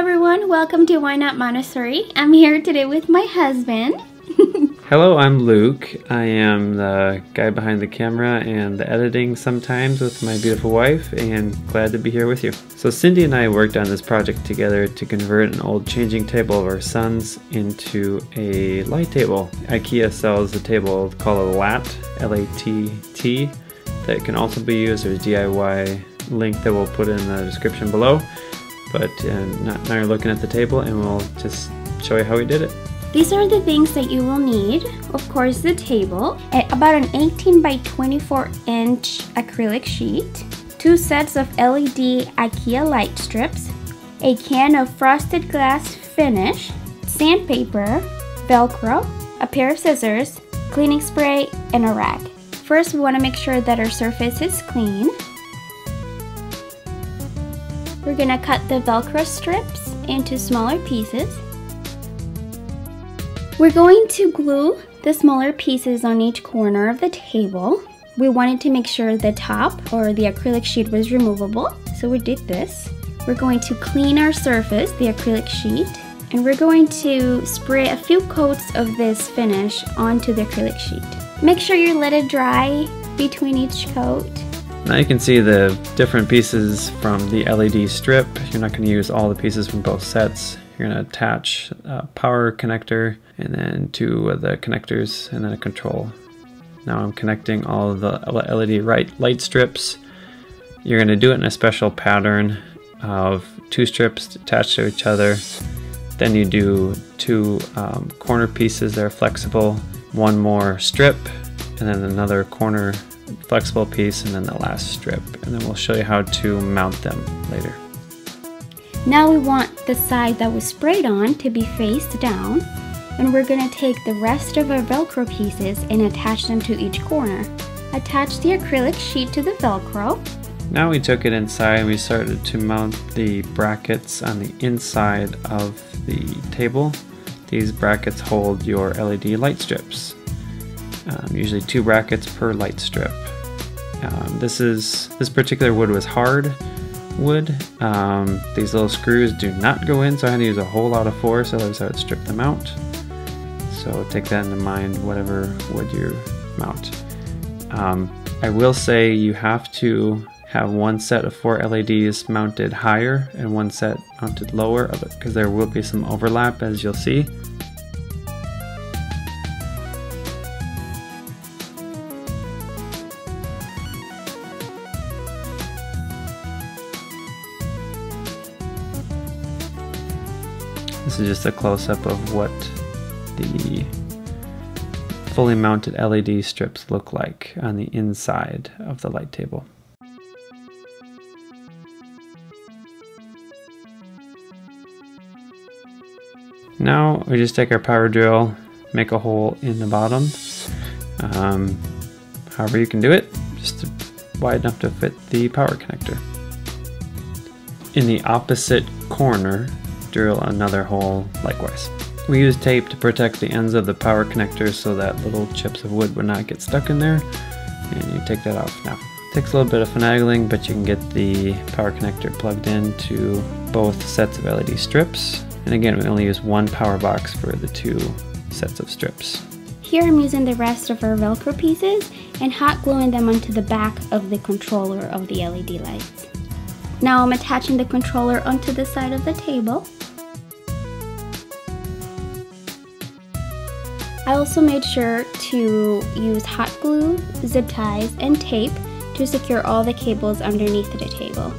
everyone, welcome to Why Not Montessori. I'm here today with my husband. Hello, I'm Luke. I am the guy behind the camera and the editing sometimes with my beautiful wife, and glad to be here with you. So, Sindy and I worked on this project together to convert an old changing table of our son's into a light table. IKEA sells a table called a LATT, L A T T, that can also be used. There's DIY link that we'll put in the description below. But uh, now you're looking at the table, and we'll just show you how we did it. These are the things that you will need. Of course, the table, about an 18 by 24 inch acrylic sheet, two sets of LED IKEA light strips, a can of frosted glass finish, sandpaper, Velcro, a pair of scissors, cleaning spray, and a rag. First, we want to make sure that our surface is clean. We're going to cut the Velcro strips into smaller pieces. We're going to glue the smaller pieces on each corner of the table. We wanted to make sure the top or the acrylic sheet was removable, so we did this. We're going to clean our surface, the acrylic sheet, and we're going to spray a few coats of this finish onto the acrylic sheet. Make sure you let it dry between each coat. Now you can see the different pieces from the LED strip. You're not going to use all the pieces from both sets. You're going to attach a power connector and then two of the connectors and then a control. Now I'm connecting all the LED right light strips. You're going to do it in a special pattern of two strips attached to each other. Then you do two um, corner pieces that are flexible, one more strip, and then another corner flexible piece, and then the last strip. And then we'll show you how to mount them later. Now we want the side that was sprayed on to be faced down and we're going to take the rest of our velcro pieces and attach them to each corner. Attach the acrylic sheet to the velcro. Now we took it inside and we started to mount the brackets on the inside of the table. These brackets hold your LED light strips. Um, usually two brackets per light strip. Um, this is this particular wood was hard wood. Um, these little screws do not go in, so I had to use a whole lot of force, otherwise I would strip them out. So take that into mind, whatever wood you mount. Um, I will say you have to have one set of four LEDs mounted higher and one set mounted lower because there will be some overlap as you'll see. This is just a close-up of what the fully mounted LED strips look like on the inside of the light table. Now we just take our power drill, make a hole in the bottom, um, however you can do it, just wide enough to fit the power connector. In the opposite corner, drill another hole likewise. We use tape to protect the ends of the power connectors so that little chips of wood would not get stuck in there. And you take that off now. Takes a little bit of finagling, but you can get the power connector plugged into both sets of LED strips. And again, we only use one power box for the two sets of strips. Here I'm using the rest of our Velcro pieces and hot gluing them onto the back of the controller of the LED lights. Now I'm attaching the controller onto the side of the table. I also made sure to use hot glue, zip ties, and tape to secure all the cables underneath the table.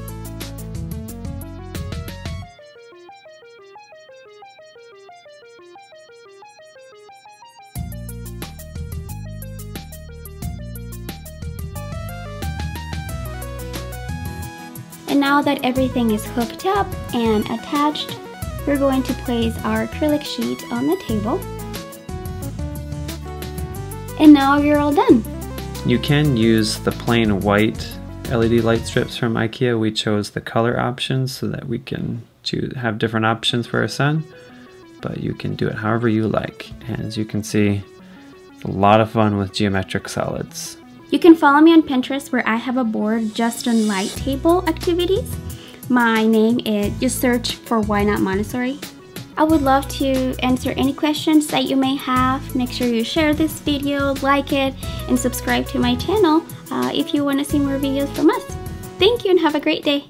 And now that everything is hooked up and attached, we're going to place our acrylic sheet on the table. And now you're all done. You can use the plain white LED light strips from IKEA. We chose the color options so that we can choose, have different options for our son. But you can do it however you like. And as you can see, it's a lot of fun with geometric solids. You can follow me on Pinterest where I have a board just on light table activities. My name is, just search for Why Not Montessori. I would love to answer any questions that you may have. Make sure you share this video, like it, and subscribe to my channel uh, if you want to see more videos from us. Thank you and have a great day.